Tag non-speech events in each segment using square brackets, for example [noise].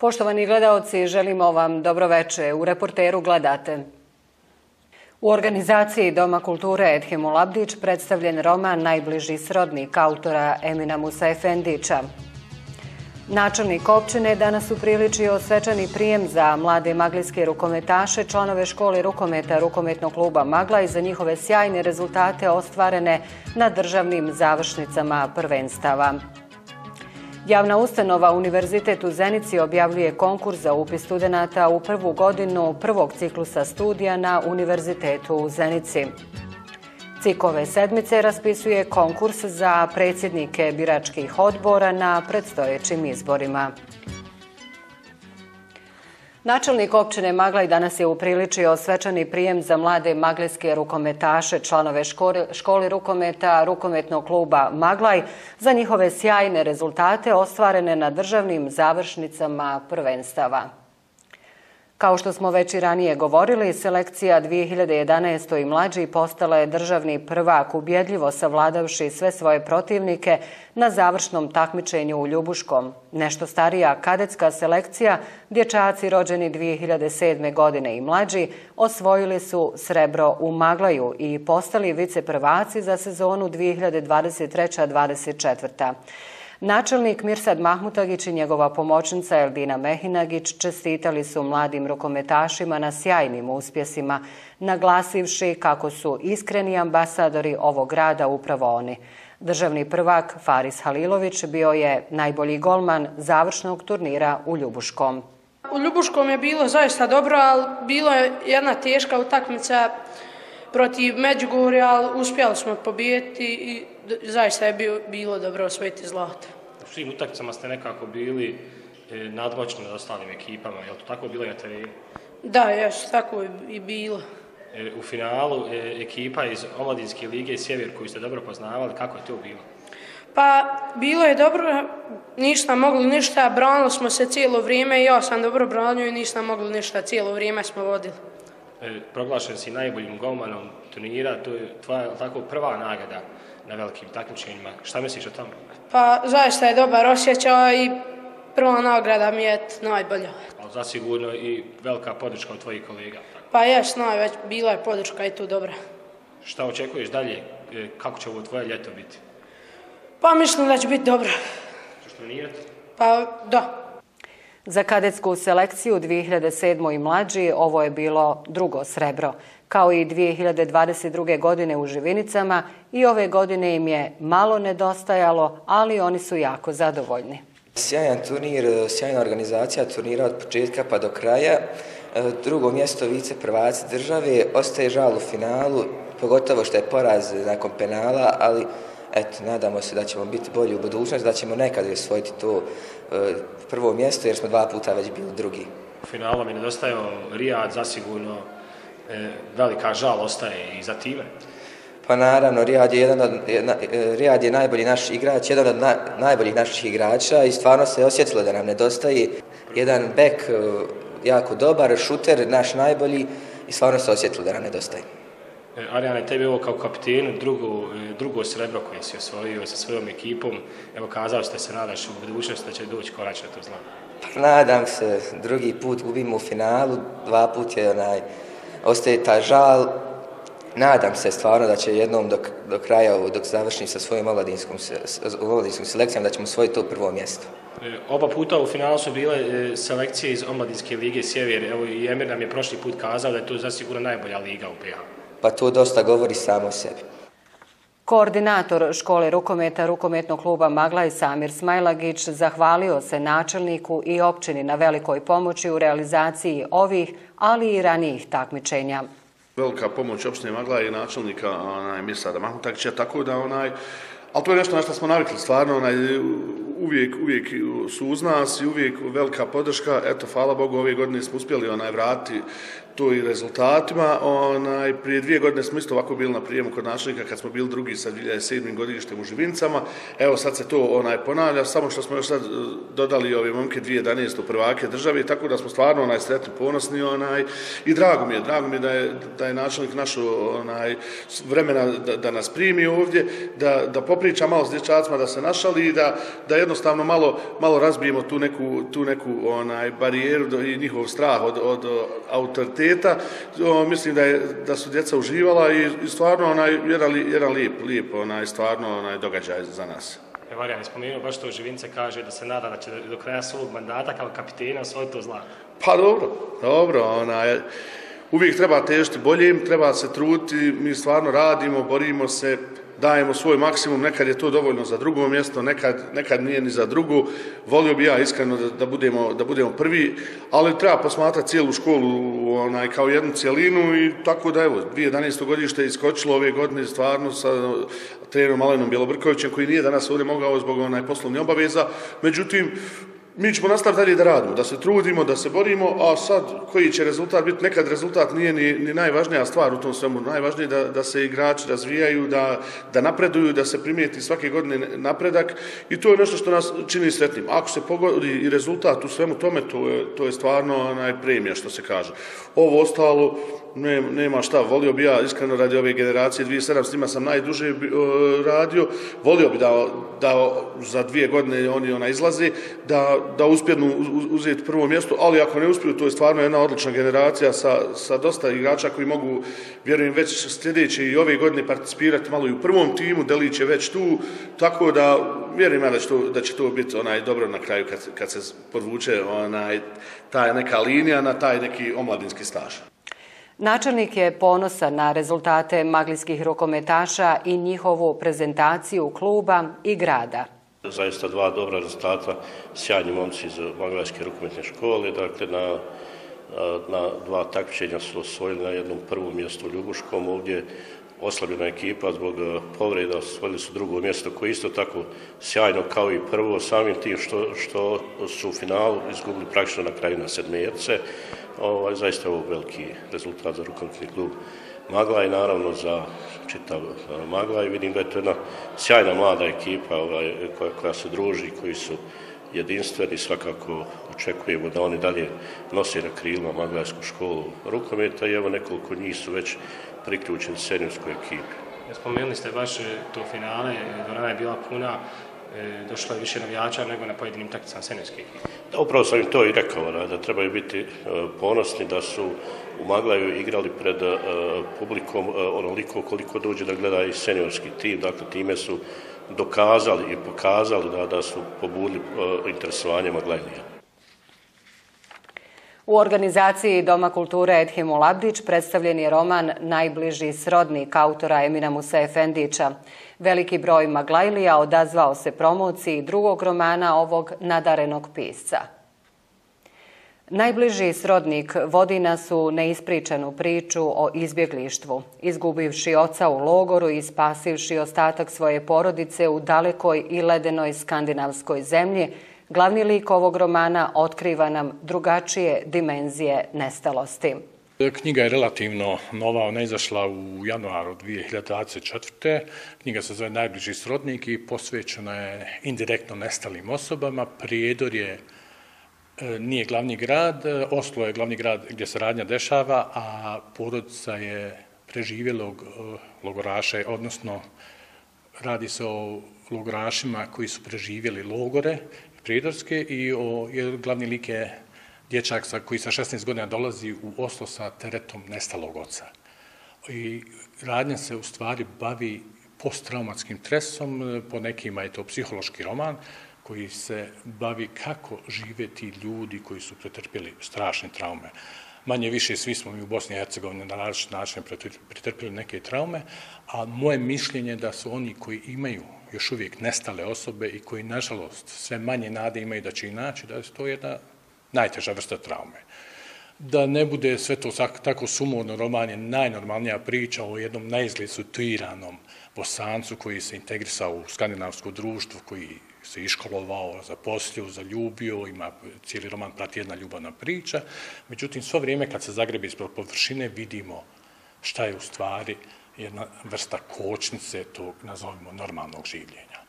Poštovani gledalci, želimo vam dobroveče. U reporteru gledate. U organizaciji Doma kulture Edhimu Labdić predstavljen roman Najbliži srodnik autora Emina Musa Efendića. Načelnik općine danas upriličio svečani prijem za mlade maglijske rukometaše, članove škole rukometa rukometnog kluba Magla i za njihove sjajne rezultate ostvarene na državnim završnicama prvenstava. Javna ustanova Univerzitet u Zenici objavljuje konkurs za upis studenta u prvu godinu prvog ciklusa studija na Univerzitetu u Zenici. Cikove sedmice raspisuje konkurs za predsjednike biračkih odbora na predstojećim izborima. Načelnik općine Maglaj danas je upriličio svečani prijem za mlade maglijske rukometaše, članove školi rukometa, rukometnog kluba Maglaj, za njihove sjajne rezultate ostvarene na državnim završnicama prvenstava. Kao što smo već i ranije govorili, selekcija 2011. i mlađi postala je državni prvak ubjedljivo savladavši sve svoje protivnike na završnom takmičenju u Ljubuškom. Nešto starija kadetska selekcija, dječaci rođeni 2007. godine i mlađi, osvojili su srebro u Maglaju i postali viceprvaci za sezonu 2023-2024. Načelnik Mirsad Mahmutagić i njegova pomoćnica Eldina Mehinagić čestitali su mladim rukometašima na sjajnim uspjesima, naglasivši kako su iskreni ambasadori ovog grada upravo oni. Državni prvak Faris Halilović bio je najbolji golman završnog turnira u Ljubuškom. U Ljubuškom je bilo zaista dobro, ali bilo je jedna teška utakmica protiv Međugorja, ali uspjeli smo pobijeti i zaista je bilo dobro osvojiti zlato. Svim utakcama ste nekako bili e, nadmoćni nad ostalim ekipama, je li to tako bilo i na terenu? Da, jes, tako je i bilo. E, u finalu e, ekipa iz Omladinske lige Sjever koju ste dobro poznavali, kako je to bilo? Pa, bilo je dobro, nisam mogli ništa, branili smo se cijelo vrijeme i ja sam dobro branio i nisam mogli ništa, cijelo vrijeme smo vodili. Proglašen si najboljim golmanom turnira, to je tvoja tako prva nagrada na velikim takmičenjima. Šta misliš o tome? Pa zaista je dobar osjećaj i prva nagrada mi je najbolja. Ali zasigurno i velika podrška od tvojih kolega. Pa jes, najveć bila je podrška i tu dobra. Šta očekuješ dalje? E, kako će ovo tvoje ljeto biti? Pa mislim da će biti dobro. Češ trenirati? Pa da. Za kadetsku selekciju 2007. i mlađi ovo je bilo drugo srebro. Kao i 2022. godine u Živinicama i ove godine im je malo nedostajalo, ali oni su jako zadovoljni. Sjajan turnir, sjajna organizacija turnira od početka pa do kraja. E, drugo mjesto vice prvaci države, ostaje žal u finalu, pogotovo što je poraz nakon penala, ali eto, nadamo se da ćemo biti bolji u budućnosti, da ćemo nekad osvojiti to prvo mjesto, jer smo dva puta već bili drugi. U finalu mi nedostajao Rijad, zasigurno e, velika žal ostaje i za time. Pa naravno, Rijad je, jedan od, jedna, e, Rijad je najbolji naš igrač, jedan od na, najboljih naših igrača i stvarno se osjetilo da nam nedostaje jedan bek jako dobar, šuter, naš najbolji i stvarno se osjetilo da nam nedostaje. E, Arijane, tebi ovo kao kapitenu, drugo, e, drugo srebro koje si osvojio sa svojom ekipom, evo kazao ste se nadaš u budućnosti da će doći korač na to zlo. Pa nadam se, drugi put gubimo u finalu, dva put je onaj, ostaje ta žal, nadam se stvarno da će jednom dok, do kraja, dok završim sa svojom omladinskom, omladinskom selekcijom, da ćemo osvojiti to prvo mjesto. E, oba puta u finalu su bile selekcije iz Omladinske lige Sjever. Evo i Emir nam je prošli put kazao da je to zasigurno najbolja liga u PH pa to dosta govori samo o sebi. Koordinator škole rukometa rukometnog kluba Magla i Samir Smajlagić zahvalio se načelniku i općini na velikoj pomoći u realizaciji ovih, ali i ranijih takmičenja. Velika pomoć opštine Magla i načelnika onaj, Mirsada Mahmutagića, tako da onaj, Ali to je nešto na što smo navikli, stvarno, onaj, uvijek, uvijek su uz nas i uvijek velika podrška. Eto, hvala Bogu, ove godine smo uspjeli onaj, vratiti to i rezultatima. Onaj, prije dvije godine smo isto ovako bili na prijemu kod načelnika kad smo bili drugi sa 2007. godištem u Živincama. Evo sad se to onaj ponavlja, samo što smo još sad e, dodali ove momke 2011. prvake države, tako da smo stvarno onaj sretni, ponosni onaj, i drago mi je, drago mi je da je, da je načelnik našo onaj, vremena da, da nas primi ovdje, da, da popriča malo s dječacima, da se našali i da, da jednostavno jednostavno malo, malo razbijemo tu neku, tu neku onaj, barijeru i njihov strah od, od, autoriteta. O, mislim da, je, da su djeca uživala i, i stvarno onaj, jedan, jedan lijep, lijep onaj, stvarno onaj, događaj za nas. Marijan je spomenuo baš to Živince kaže da se nada da će do kraja svog mandata kao kapitena osvojiti to zlato. Pa dobro, dobro, onaj, uvijek treba težiti boljem, treba se truditi, mi stvarno radimo, borimo se, dajemo svoj maksimum, nekad je to dovoljno za drugo mjesto, nekad, nekad nije ni za drugo. Volio bi ja iskreno da, da, budemo, da budemo prvi, ali treba posmatrati cijelu školu onaj, kao jednu cijelinu i tako da evo, 2011. godište je iskočilo ove godine stvarno sa trenerom Alenom Bjelobrkovićem koji nije danas ovdje mogao zbog onaj poslovnih obaveza, međutim, mi ćemo nastaviti dalje da radimo, da se trudimo, da se borimo, a sad koji će rezultat biti, nekad rezultat nije ni, ni najvažnija stvar u tom svemu, najvažnije da, da se igrači razvijaju, da, da napreduju, da se primijeti svake godine napredak i to je nešto što nas čini sretnim. Ako se pogodi i rezultat u svemu tome, to je, to je stvarno najpremija što se kaže. Ovo ostalo, ne, nema šta, volio bi ja iskreno radi ove generacije, 2007 s njima sam najduže e, radio, volio bi da, da za dvije godine oni ona izlaze, da, da uspjednu uzeti prvo mjesto, ali ako ne uspiju, to je stvarno jedna odlična generacija sa, sa dosta igrača koji mogu, vjerujem, već sljedeće i ove godine participirati malo i u prvom timu, Delić je već tu, tako da vjerujem ja da će to, da će to biti onaj dobro na kraju kad, kad se podvuče onaj, taj neka linija na taj neki omladinski staž. Načelnik je ponosan na rezultate maglijskih rukometaša i njihovu prezentaciju kluba i grada. Zaista dva dobra rezultata, sjajni momci iz maglijske rukometne škole, dakle na, na dva takvičenja su osvojili na jednom prvom mjestu u Ljubuškom, ovdje oslabljena ekipa zbog povreda, osvojili su drugo mjesto koje isto tako sjajno kao i prvo, samim tim što, što su u finalu izgubili praktično na kraju na sedmjerce, ovaj, zaista ovo veliki rezultat za rukometni klub Magla i naravno za čitav Magla i vidim da je to jedna sjajna mlada ekipa ovaj, koja, koja se druži, koji su jedinstveni, svakako očekujemo da oni dalje nose na krilima Maglajsku školu rukometa i evo nekoliko njih su već priključeni senjorskoj ekipi. Spomenuli ste baš to finale, dvorana je bila puna, e, došlo je više navijača nego na pojedinim takticama senjorskih ekipe. Upravo sam im to i rekao, da, da trebaju biti e, ponosni da su u Maglaju igrali pred e, publikom e, onoliko koliko dođe da gleda i seniorski tim, dakle time su dokazali i pokazali da, da su pobudili interesovanje Maglajnija. U organizaciji Doma kulture Edhim Labdić predstavljen je roman Najbliži srodnik autora Emina Musa Efendića. Veliki broj Maglajlija odazvao se promociji drugog romana ovog nadarenog pisca. Najbliži srodnik vodi nas u neispričanu priču o izbjeglištvu, izgubivši oca u logoru i spasivši ostatak svoje porodice u dalekoj i ledenoj skandinavskoj zemlji, Glavni lik ovog romana otkriva nam drugačije dimenzije nestalosti. Knjiga je relativno nova, ona je izašla u januaru 2024. Knjiga se zove Najbliži srodnik i posvećena je indirektno nestalim osobama. Prijedor je e, nije glavni grad, e, Oslo je glavni grad gdje se radnja dešava, a porodica je preživjelog e, logoraša, odnosno radi se o logorašima koji su preživjeli logore Pridorske i o, je, glavni lik je dječak sa, koji sa 16 godina dolazi u Oslo sa teretom nestalog oca. I radnja se u stvari bavi posttraumatskim tresom, po nekima je to psihološki roman, koji se bavi kako žive ti ljudi koji su pretrpjeli strašne traume. Manje više svi smo mi u Bosni i Hercegovini na različit način pretrpjeli neke traume, a moje mišljenje da su oni koji imaju još uvijek nestale osobe i koji, nažalost, sve manje nade imaju da će i naći, da je to jedna najteža vrsta traume. Da ne bude sve to tako sumorno, roman je najnormalnija priča o jednom najizgled situiranom bosancu koji se integrisao u skandinavsko društvo, koji se iškolovao, zaposlio, zaljubio, ima cijeli roman prati jedna ljubavna priča. Međutim, svo vrijeme kad se zagrebi ispod površine vidimo šta je u stvari jedna vrsta kočnice tog, nazovimo, normalnog življenja.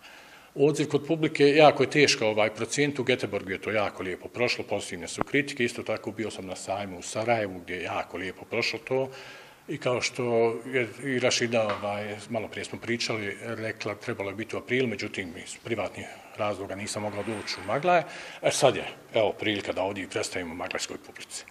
Odziv kod publike jako je teško ovaj procent, u Geteborgu je to jako lijepo prošlo, pozitivne su kritike, isto tako bio sam na sajmu u Sarajevu gdje je jako lijepo prošlo to. i kao što je i Rašida, ovaj, malo prije smo pričali, rekla trebalo je biti u aprilu, međutim iz privatnih razloga nisam mogla doći u Maglaje. E sad je, evo, prilika da ovdje predstavimo Maglajskoj publici.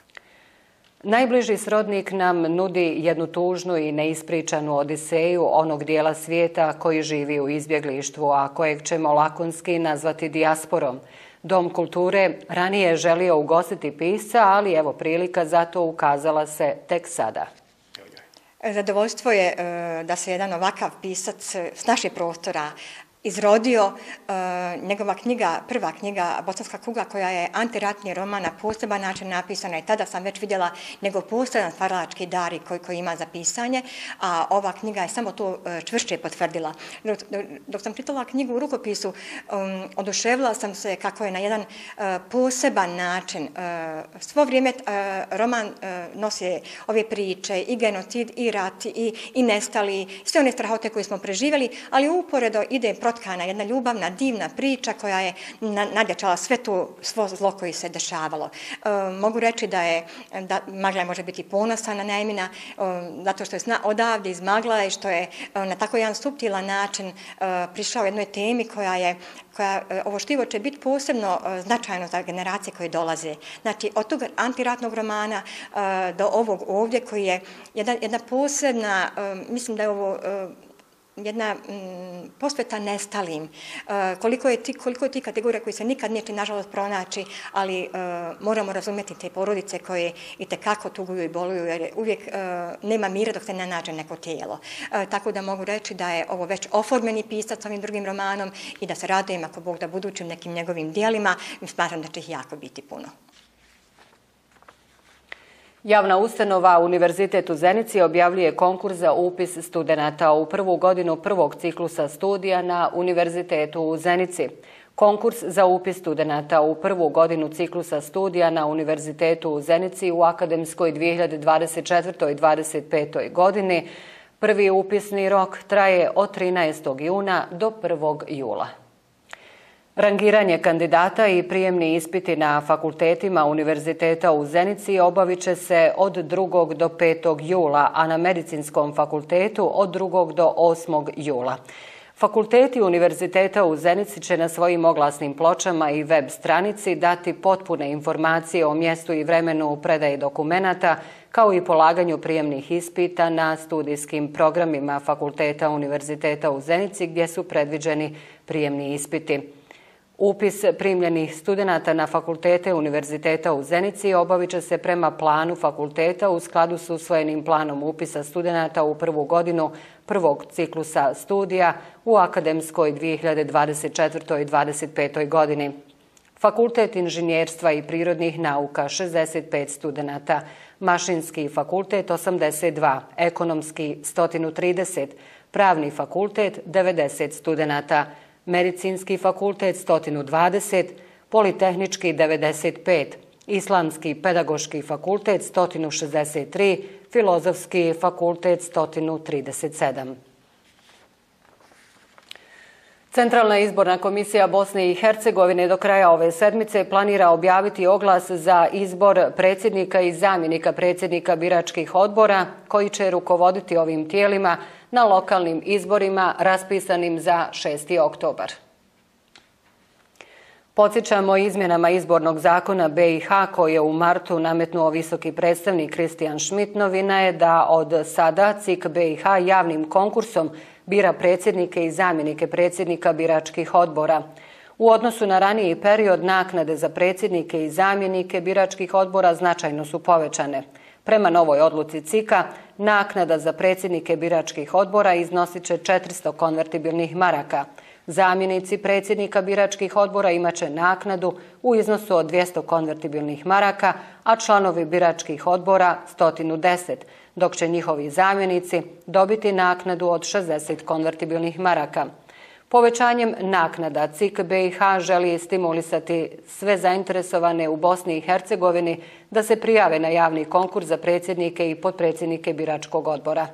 Najbliži srodnik nam nudi jednu tužnu i neispričanu odiseju onog dijela svijeta koji živi u izbjeglištvu, a kojeg ćemo lakonski nazvati dijasporom. Dom kulture ranije je želio ugostiti pisa, ali evo prilika za to ukazala se tek sada. Zadovoljstvo je e, da se jedan ovakav pisac s naših prostora izrodio uh, njegova knjiga, prva knjiga Bosanska kuga koja je antiratni roman na poseban način napisana i tada sam već vidjela njegov poseban stvaralački dar koji, koji ima za pisanje, a ova knjiga je samo to uh, čvršće potvrdila. Dok, dok sam čitala knjigu u rukopisu, um, oduševila sam se kako je na jedan uh, poseban način uh, svo vrijeme uh, roman uh, nosi ove priče i genocid, i rat, i, i nestali, sve one strahote koje smo preživjeli, ali uporedo ide protkana, jedna ljubavna, divna priča koja je nadjačala sve to svo zlo koji se dešavalo. E, mogu reći da je, da Magla može biti ponosa na Nejmina, e, zato što je sna odavde iz Magla i što je e, na tako jedan subtilan način e, prišao jednoj temi koja je koja, e, ovo štivo će biti posebno e, značajno za generacije koje dolaze. Znači, od tog antiratnog romana e, do ovog ovdje koji je jedna, jedna posebna, e, mislim da je ovo e, jedna mm, posveta nestalim. E, koliko, je ti, koliko je ti kategorija koji se nikad neće, nažalost, pronaći, ali e, moramo razumjeti te porodice koje i tekako tuguju i boluju, jer uvijek e, nema mira dok se ne nađe neko tijelo. Tako da mogu reći da je ovo već oformljeni pisac ovim drugim romanom i da se radujem ako Bog da budućim nekim njegovim dijelima, mi smatram da će ih jako biti puno. Javna ustanova Univerzitet u Zenici objavljuje konkurs za upis studenta u prvu godinu prvog ciklusa studija na Univerzitetu u Zenici. Konkurs za upis studenta u prvu godinu ciklusa studija na Univerzitetu u Zenici u akademskoj 2024. i 2025. godini. Prvi upisni rok traje od 13. juna do 1. jula. Rangiranje kandidata i prijemni ispiti na fakultetima Univerziteta u Zenici obavit će se od 2. do 5. jula, a na Medicinskom fakultetu od 2. do 8. jula. Fakulteti Univerziteta u Zenici će na svojim oglasnim pločama i web stranici dati potpune informacije o mjestu i vremenu predaje dokumenata, kao i polaganju prijemnih ispita na studijskim programima Fakulteta Univerziteta u Zenici gdje su predviđeni prijemni ispiti. Upis primljenih studenta na fakultete Univerziteta u Zenici obavit će se prema planu fakulteta u skladu s usvojenim planom upisa studenta u prvu godinu prvog ciklusa studija u akademskoj 2024. i 2025. godini. Fakultet inženjerstva i prirodnih nauka 65 studenta, mašinski fakultet 82, ekonomski 130, pravni fakultet 90 studenta, Medicinski fakultet 120, Politehnički 95, Islamski pedagoški fakultet 163, Filozofski fakultet 137. Centralna izborna komisija Bosne i Hercegovine do kraja ove sedmice planira objaviti oglas za izbor predsjednika i zamjenika predsjednika biračkih odbora koji će rukovoditi ovim tijelima na lokalnim izborima raspisanim za 6. oktobar. Podsjećamo izmjenama izbornog zakona BiH koji je u martu nametnuo visoki predstavnik Kristijan Šmit. Novina je da od sada CIK BiH javnim konkursom bira predsjednike i zamjenike predsjednika biračkih odbora. U odnosu na raniji period naknade za predsjednike i zamjenike biračkih odbora značajno su povećane. Prema novoj odluci CIKA, naknada za predsjednike biračkih odbora iznosit će 400 konvertibilnih maraka. Zamjenici predsjednika biračkih odbora imaće naknadu u iznosu od 200 konvertibilnih maraka, a članovi biračkih odbora 110, dok će njihovi zamjenici dobiti naknadu od 60 konvertibilnih maraka. Povećanjem naknada CIK BiH želi stimulisati sve zainteresovane u Bosni i Hercegovini da se prijave na javni konkurs za predsjednike i podpredsjednike biračkog odbora.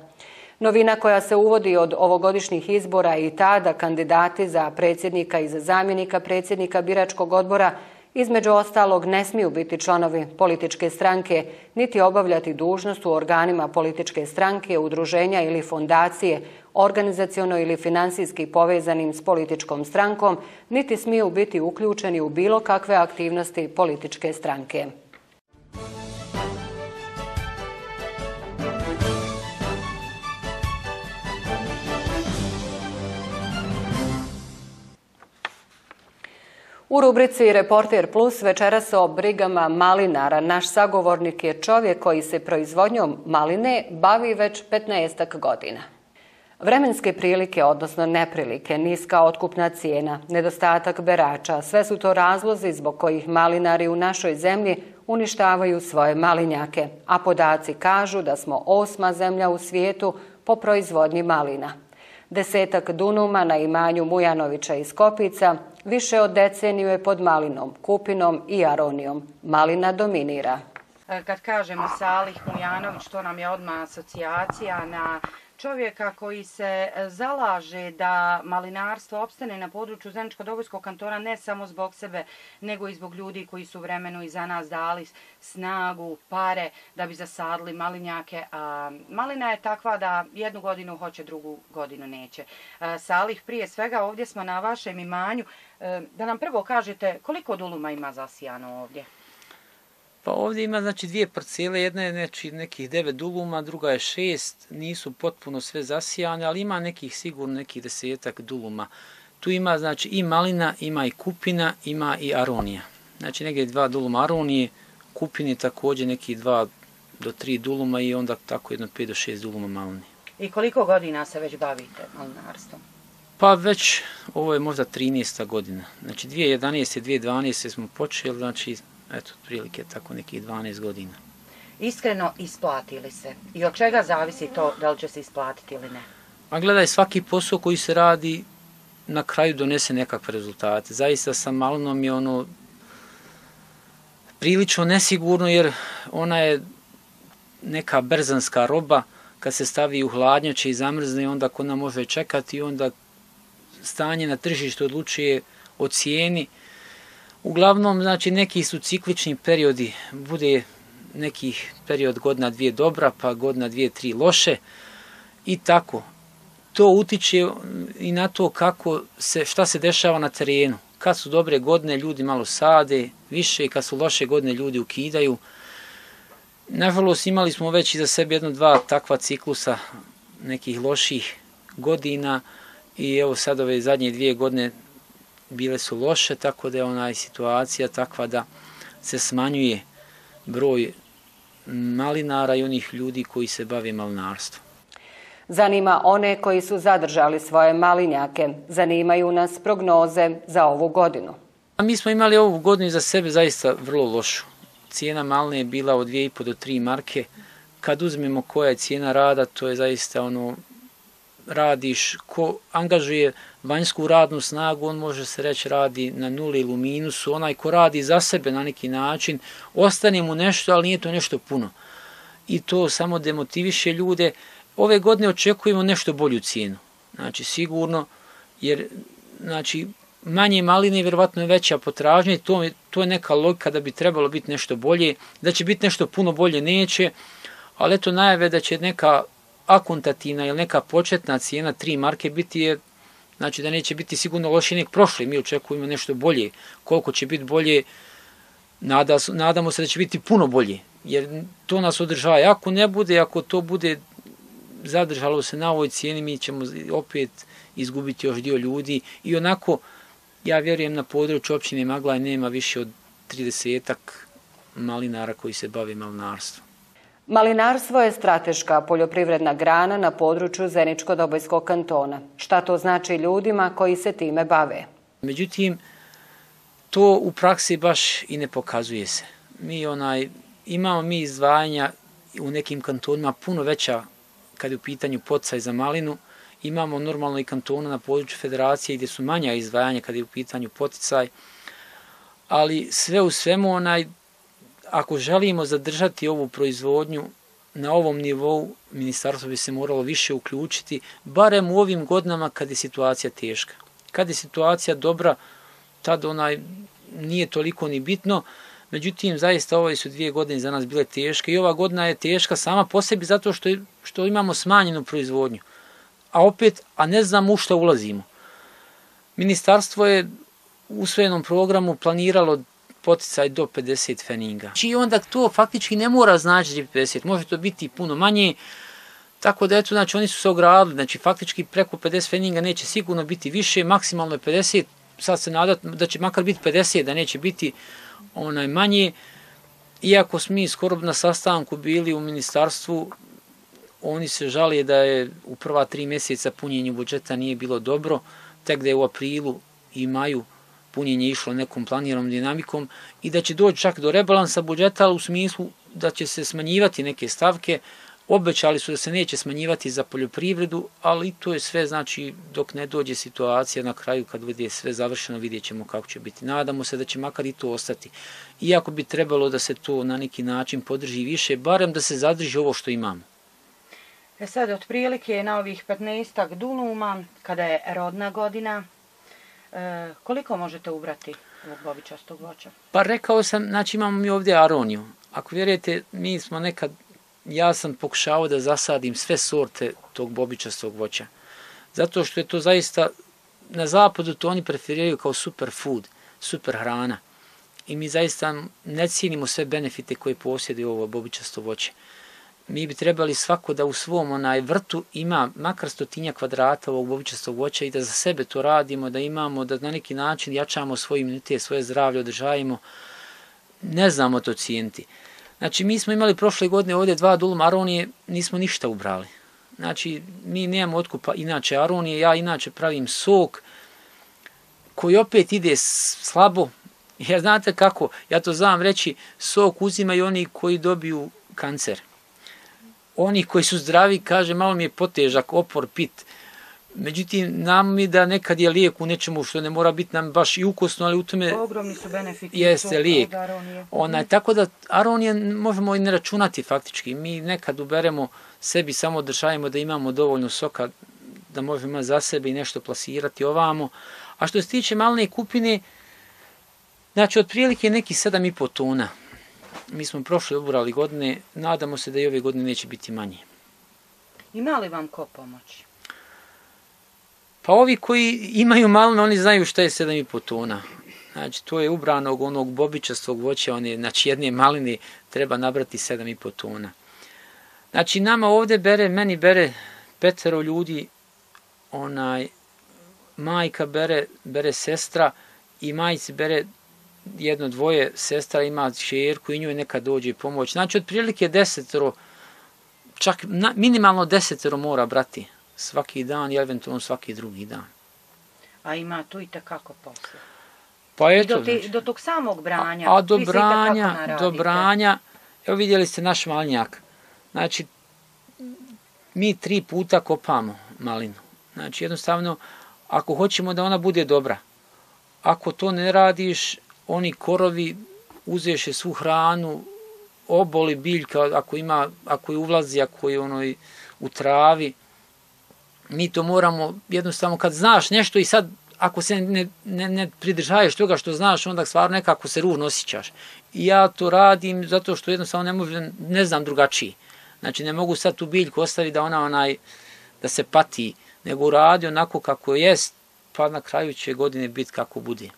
Novina koja se uvodi od ovogodišnjih izbora i ta da kandidati za predsjednika i za zamjenika predsjednika biračkog odbora Između ostalog, ne smiju biti članovi političke stranke, niti obavljati dužnost u organima političke stranke, udruženja ili fondacije, organizacijono ili finansijski povezanim s političkom strankom, niti smiju biti uključeni u bilo kakve aktivnosti političke stranke. U rubrici Reporter Plus večeras o brigama malinara. Naš sagovornik je čovjek koji se proizvodnjom maline bavi već 15 godina. Vremenske prilike, odnosno neprilike, niska otkupna cijena, nedostatak berača, sve su to razlozi zbog kojih malinari u našoj zemlji uništavaju svoje malinjake, a podaci kažu da smo osma zemlja u svijetu po proizvodnji malina. Desetak dunuma na imanju Mujanovića iz Kopica više od deceniju je pod malinom, kupinom i aronijom. Malina dominira. E, kad kažemo Salih Mujanović, to nam je odmah asocijacija na čovjeka koji se e, zalaže da malinarstvo opstane na području Zeničko-Dobojskog kantona ne samo zbog sebe, nego i zbog ljudi koji su vremenu i za nas dali snagu, pare da bi zasadili malinjake. A, malina je takva da jednu godinu hoće, drugu godinu neće. A, Salih, prije svega ovdje smo na vašem imanju. E, da nam prvo kažete koliko duluma ima zasijano ovdje? Pa ovdje ima znači dvije parcele, jedna je znači, nekih devet duluma, druga je šest, nisu potpuno sve zasijane, ali ima nekih sigurno nekih desetak duluma. Tu ima znači i malina, ima i kupina, ima i aronija. Znači negdje dva duluma aronije, kupine također neki dva do tri duluma i onda tako jedno pet do šest duluma maline. I koliko godina se već bavite malinarstvom? Pa već, ovo je možda 13. godina. Znači 2011. 2012. smo počeli, znači eto, prilike tako nekih 12 godina. Iskreno isplatili se. I od čega zavisi to da li će se isplatiti ili ne? A gledaj, svaki posao koji se radi na kraju donese nekakve rezultate. Zaista sa malinom je ono prilično nesigurno jer ona je neka berzanska roba kad se stavi u hladnjače i zamrzne onda ko nam može čekati onda stanje na tržištu odlučuje o cijeni. Uglavnom, znači, neki su ciklični periodi, bude nekih period godina dvije dobra, pa godina dvije, tri loše i tako. To utiče i na to kako se, šta se dešava na terenu. Kad su dobre godine, ljudi malo sade više i kad su loše godine, ljudi ukidaju. Nažalost, imali smo već i za sebe jedno, dva takva ciklusa nekih loših godina i evo sad ove zadnje dvije godine bile su loše, tako da je onaj situacija takva da se smanjuje broj malinara i onih ljudi koji se bave malinarstvom. Zanima one koji su zadržali svoje malinjake. Zanimaju nas prognoze za ovu godinu. A mi smo imali ovu godinu za sebe zaista vrlo lošu. Cijena maline je bila od 2,5 do 3 marke. Kad uzmemo koja je cijena rada, to je zaista ono radiš, ko angažuje vanjsku radnu snagu, on može se reći radi na nuli ili u minusu, onaj ko radi za sebe na neki način, ostane mu nešto, ali nije to nešto puno. I to samo demotiviše ljude. Ove godine očekujemo nešto bolju cijenu. Znači, sigurno, jer znači, manje maline, vjerovatno je veća potražnja i to, je, to je neka logika da bi trebalo biti nešto bolje, da će biti nešto puno bolje, neće, ali eto najave da će neka akuntativna ili neka početna cijena 3 marke biti je, znači da neće biti sigurno loši nek prošli, mi očekujemo nešto bolje. Koliko će biti bolje, nada, nadamo se da će biti puno bolje, jer to nas održava. Ako ne bude, ako to bude zadržalo se na ovoj cijeni, mi ćemo opet izgubiti još dio ljudi i onako, ja vjerujem na području općine Maglaj nema više od 30-ak malinara koji se bave malinarstvom. Malinarstvo je strateška poljoprivredna grana na području Zeničko-Dobojskog kantona. Šta to znači ljudima koji se time bave? Međutim, to u praksi baš i ne pokazuje se. Mi onaj, imamo mi izdvajanja u nekim kantonima puno veća kad je u pitanju podsaj za malinu. Imamo normalno i kantona na području federacije gdje su manja izdvajanja kad je u pitanju poticaj. Ali sve u svemu onaj ako želimo zadržati ovu proizvodnju na ovom nivou, ministarstvo bi se moralo više uključiti, barem u ovim godinama kad je situacija teška. Kad je situacija dobra, tad onaj nije toliko ni bitno. Međutim, zaista ove su dvije godine za nas bile teške i ova godina je teška sama po sebi zato što, što imamo smanjenu proizvodnju. A opet, a ne znam u što ulazimo. Ministarstvo je u svojenom programu planiralo poticaj do 50 feninga. Znači, Či onda to faktički ne mora značiti 50, može to biti puno manje. Tako da eto, znači oni su se ogradili, znači faktički preko 50 feninga neće sigurno biti više, maksimalno je 50, sad se nadat da će makar biti 50, da neće biti onaj manje. Iako smo mi skoro na sastanku bili u ministarstvu, oni se žalije da je u prva tri mjeseca punjenje budžeta nije bilo dobro, tek da je u aprilu i maju punjenje išlo nekom planiranom dinamikom i da će doći čak do rebalansa budžeta u smislu da će se smanjivati neke stavke, Obećali su da se neće smanjivati za poljoprivredu, ali to je sve, znači, dok ne dođe situacija na kraju, kad bude sve završeno, vidjet ćemo kako će biti. Nadamo se da će makar i to ostati. Iako bi trebalo da se to na neki način podrži više, barem da se zadrži ovo što imamo. E sad, otprilike na ovih 15 dunuma, kada je rodna godina, e, koliko možete ubrati ovog bobičastog voća? Pa rekao sam, znači imamo mi ovdje aroniju. Ako vjerujete, mi smo nekad ja sam pokušao da zasadim sve sorte tog bobičastog voća. Zato što je to zaista, na zapadu to oni preferiraju kao super food, super hrana. I mi zaista ne cijenimo sve benefite koje posjeduje ovo bobičasto voće. Mi bi trebali svako da u svom onaj vrtu ima makar stotinja kvadrata ovog bobičastog voća i da za sebe to radimo, da imamo, da na neki način jačamo svoj imunitet, svoje zdravlje, održajemo. Ne znamo to cijeniti. Znači, mi smo imali prošle godine ovdje dva dulma aronije, nismo ništa ubrali. Znači, mi nemamo otkupa inače aronije, ja inače pravim sok koji opet ide slabo. Jer znate kako, ja to znam reći, sok uzimaju oni koji dobiju kancer. Oni koji su zdravi, kaže, malo mi je potežak, opor, pit. Međutim, nam mi da nekad je lijek u nečemu što ne mora biti nam baš i ukusno, ali u tome... Ogromni su benefiti. Jeste lijek. Ona, tako da aronije možemo i ne računati faktički. Mi nekad uberemo sebi, samo održajemo da imamo dovoljno soka da možemo za sebe i nešto plasirati ovamo. A što se tiče malne kupine, znači otprilike neki 7,5 tona. Mi smo prošle oburali godine, nadamo se da i ove godine neće biti manje. Ima li vam ko pomoći? Pa ovi koji imaju malne, oni znaju šta je 7,5 tona. Znači, to je ubranog onog bobičastog voća, one, znači jedne maline treba nabrati 7,5 tona. Znači, nama ovde bere, meni bere petero ljudi, onaj, majka bere, bere sestra i majici bere jedno, dvoje, sestra ima čerku i njoj neka dođe pomoć. Znači, otprilike desetero, čak na, minimalno desetero mora brati svaki dan i eventualno svaki drugi dan. A ima tu i takako posle? Pa eto, do, te, znači. do tog samog branja? A, a do branja, do branja, evo vidjeli ste naš malnjak. Znači, mi tri puta kopamo malinu. Znači, jednostavno, ako hoćemo da ona bude dobra, ako to ne radiš, oni korovi uzeše svu hranu, oboli biljka, ako ima, ako je uvlazi, ako je onoj u travi, mi to moramo jednostavno kad znaš nešto i sad ako se ne, ne, ne pridržaješ toga što znaš, onda stvarno nekako se ružno osjećaš. I ja to radim zato što jednostavno ne, možem, ne znam drugačiji. Znači ne mogu sad tu biljku ostaviti da ona onaj, da se pati, nego radi onako kako jest, pa na kraju će godine biti kako bude.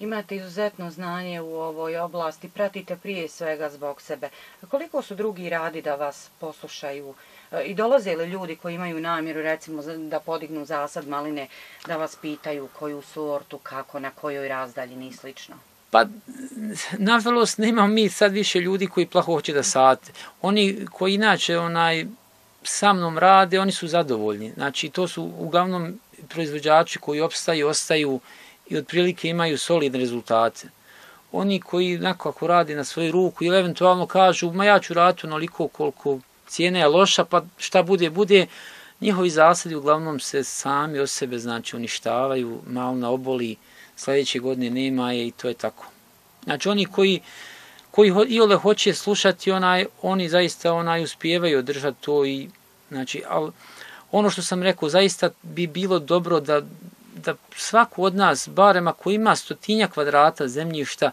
Imate izuzetno znanje u ovoj oblasti, pratite prije svega zbog sebe. Koliko su drugi radi da vas poslušaju? E, I dolaze li ljudi koji imaju namjeru, recimo, da podignu zasad maline, da vas pitaju koju sortu, kako, na kojoj razdaljini i slično? Pa, nažalost, nema mi sad više ljudi koji plaho hoće da sate. Oni koji inače onaj, sa mnom rade, oni su zadovoljni. Znači, to su uglavnom proizvođači koji opstaju, ostaju i otprilike imaju solidne rezultate. Oni koji nekako radi na svoju ruku ili eventualno kažu, ma ja ću raditi onoliko koliko cijena je loša, pa šta bude, bude, njihovi zasadi uglavnom se sami od sebe znači uništavaju, malo na oboli, sljedeće godine nema je i to je tako. Znači oni koji koji i ole hoće slušati onaj oni zaista onaj uspijevaju održati to i znači al ono što sam rekao zaista bi bilo dobro da da svaku od nas, barem ako ima stotinja kvadrata zemljišta,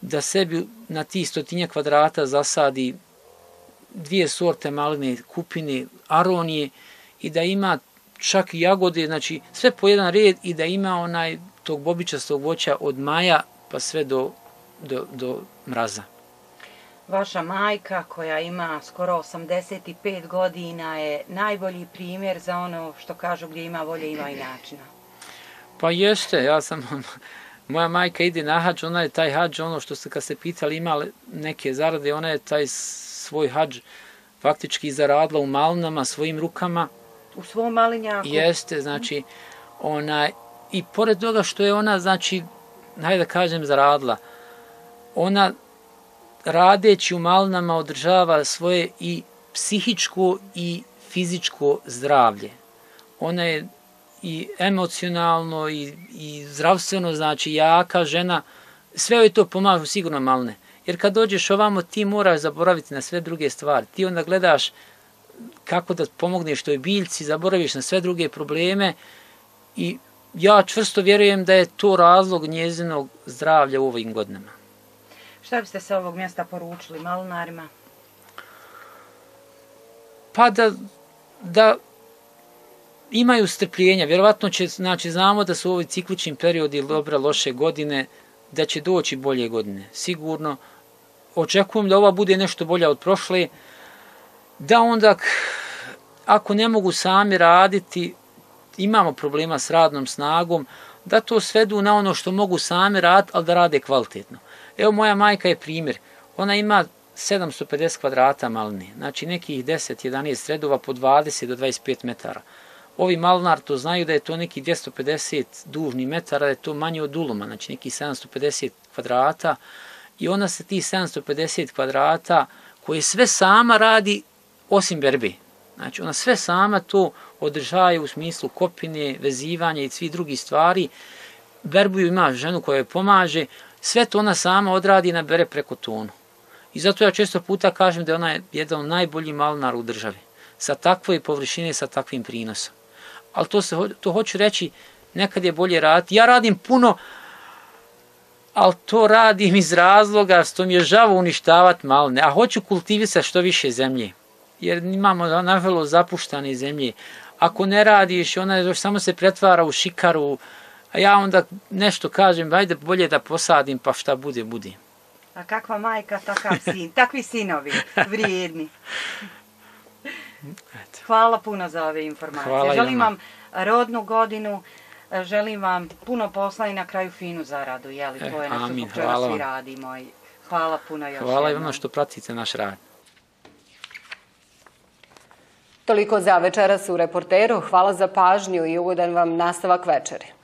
da sebi na ti stotinja kvadrata zasadi dvije sorte maline, kupine, aronije i da ima čak i jagode, znači sve po jedan red i da ima onaj tog bobičastog voća od maja pa sve do, do, do mraza. Vaša majka koja ima skoro 85 godina je najbolji primjer za ono što kažu gdje ima volje ima i načina. Pa jeste, ja sam, [laughs] moja majka ide na hađ, ona je taj hađ, ono što se kad se pitali ima neke zarade, ona je taj svoj hađ faktički zaradila u malinama svojim rukama. U svom malinjaku? Jeste, znači, ona, i pored toga što je ona, znači, hajde da kažem, zaradila, ona radeći u malinama održava svoje i psihičko i fizičko zdravlje. Ona je i emocionalno i, i zdravstveno, znači jaka žena, sve joj to pomažu sigurno malne. Jer kad dođeš ovamo ti moraš zaboraviti na sve druge stvari. Ti onda gledaš kako da pomogneš toj biljci, zaboraviš na sve druge probleme i ja čvrsto vjerujem da je to razlog njezinog zdravlja u ovim godinama. Šta biste se ovog mjesta poručili malinarima? Pa da, da imaju strpljenja. Vjerovatno će, znači, znamo da su ovi ciklični periodi dobra, loše godine, da će doći bolje godine. Sigurno. Očekujem da ova bude nešto bolja od prošle. Da onda, ako ne mogu sami raditi, imamo problema s radnom snagom, da to svedu na ono što mogu sami raditi, ali da rade kvalitetno. Evo moja majka je primjer. Ona ima 750 kvadrata malne, znači nekih 10-11 redova po 20 do 25 metara. Ovi malnar to znaju da je to neki 250 dužni metara, da je to manje od uloma, znači neki 750 kvadrata. I ona se ti 750 kvadrata koje sve sama radi osim berbe. Znači ona sve sama to održaje u smislu kopine, vezivanja i svi drugi stvari. Berbu ima ženu koja joj pomaže, sve to ona sama odradi na nabere preko tonu. I zato ja često puta kažem da ona je ona jedan od najboljih malnara u državi. Sa takvoj površine, sa takvim prinosom. Ali to, se, to hoću reći, nekad je bolje raditi. Ja radim puno, ali to radim iz razloga što mi je žavo uništavati malne. A hoću kultivisati što više zemlje. Jer imamo navelo zapuštane zemlje. Ako ne radiš, ona još samo se pretvara u šikaru, A ja onda nešto kažem, ajde bolje da posadim, pa šta bude, bude. A kakva majka, takav sin, takvi sinovi, vrijedni. [laughs] Hvala puno za ove informacije. Hvala želim vam rodnu godinu, želim vam puno posla i na kraju finu zaradu, jeli, to je eh, nešto Amin, čega svi radimo. I hvala puno još Hvala i vam što pratite naš rad. Toliko za večeras u reporteru. Hvala za pažnju i ugodan vam nastavak večeri.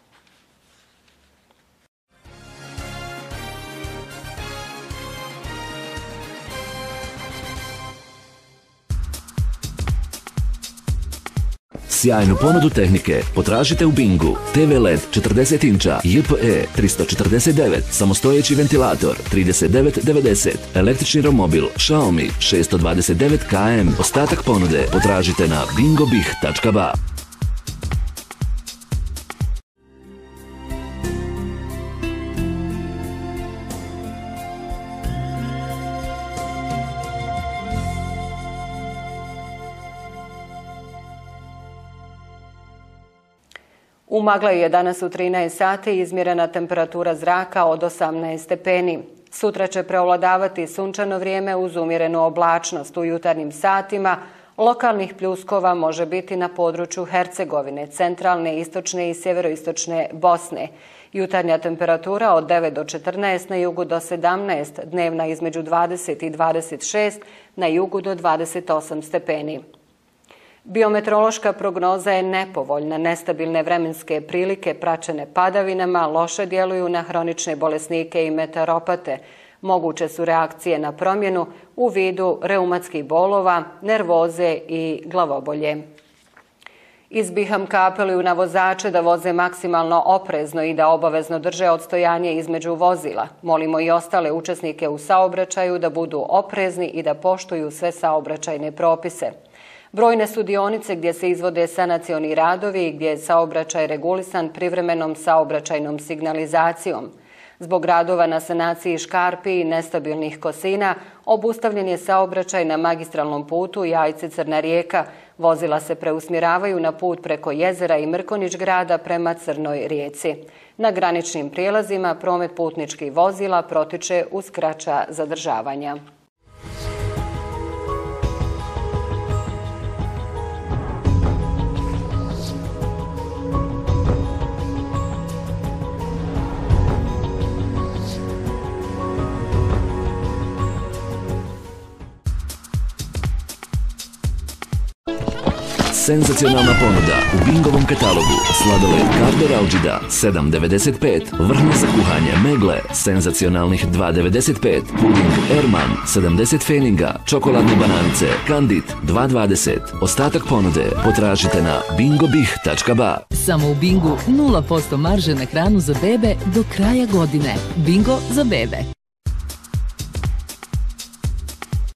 Sjajnu ponudu tehnike potražite u Bingu. TV LED 40 inča JPE 349, samostojeći ventilator 3990, električni romobil Xiaomi 629 km. Ostatak ponude potražite na bingobih.ba. Maglaju je danas u 13 sati izmjerena temperatura zraka od 18 stepeni. Sutra će preovladavati sunčano vrijeme uz umjerenu oblačnost u jutarnjim satima. Lokalnih pljuskova može biti na području Hercegovine, centralne, istočne i sjeveroistočne Bosne. Jutarnja temperatura od 9 do 14, na jugu do 17, dnevna između 20 i 26, na jugu do 28 stepeni. Biometrološka prognoza je nepovoljna. Nestabilne vremenske prilike praćene padavinama loše djeluju na hronične bolesnike i meteoropate. Moguće su reakcije na promjenu u vidu reumatskih bolova, nervoze i glavobolje. Izbiham kapeluju na vozače da voze maksimalno oprezno i da obavezno drže odstojanje između vozila. Molimo i ostale učesnike u saobraćaju da budu oprezni i da poštuju sve saobraćajne propise. Brojne su dionice gdje se izvode sanacioni radovi i gdje je saobraćaj regulisan privremenom saobraćajnom signalizacijom. Zbog radova na sanaciji škarpi i nestabilnih kosina, obustavljen je saobraćaj na magistralnom putu Jajce Crna rijeka. Vozila se preusmjeravaju na put preko jezera i Mrkonić grada prema Crnoj rijeci. Na graničnim prijelazima promet putničkih vozila protiče uz kraća zadržavanja. Senzacionalna ponuda u Bingovom katalogu. Sladoled Kardo Rauđida 7,95. Vrhno za kuhanje Megle senzacionalnih 2,95. Puding Erman 70 feninga. Čokoladne banance Kandit 2,20. Ostatak ponude potražite na bingobih.ba. Samo u Bingu 0% marže na hranu za bebe do kraja godine. Bingo za bebe.